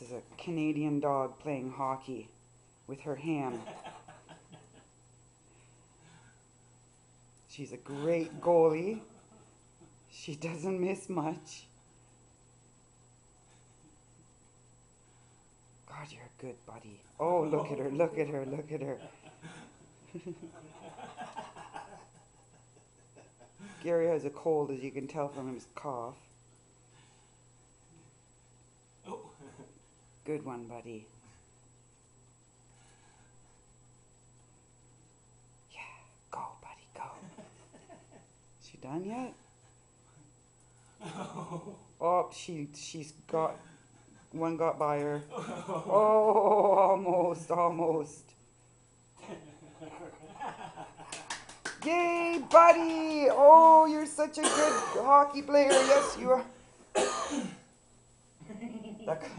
This is a Canadian dog playing hockey with her ham. She's a great goalie. She doesn't miss much. God, you're a good buddy. Oh, look at her, look at her, look at her. Gary has a cold, as you can tell from his cough. Good one, Buddie. Yeah, go, Buddie, go. Is She done yet? Oh, she she's got one got by her. Oh, almost, almost. Yay, Buddie! Oh, you're such a good hockey player. Yes, you are. That kind